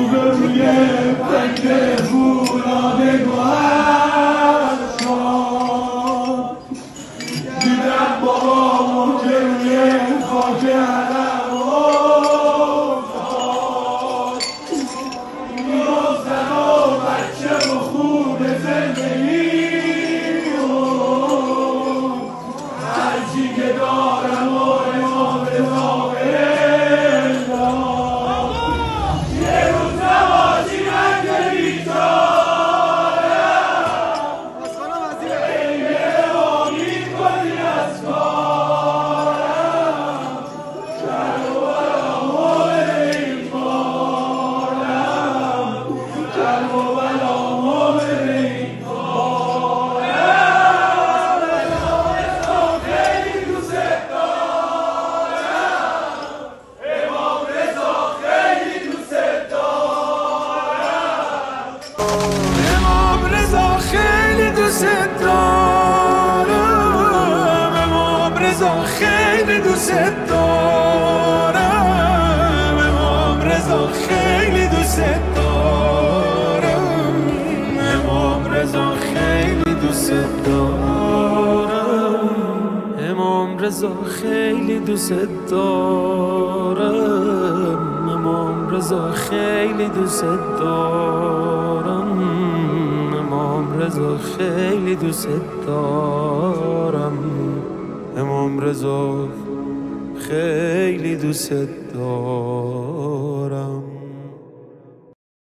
رو به روی فکر فولاد گوهر شد دیدم بابا مهجه روی خاک امام رضا خیلی دوست دارم. امام رضا خیلی دوست دارم. امام رضا خیلی دوست دارم. امام رضا خیلی دوست دارم. امام رضا خیلی دوست دارم. رضا خیلی دوست دارم. امام رضا خیلی دوست دارم. امام رضا خیلی دوست دارم.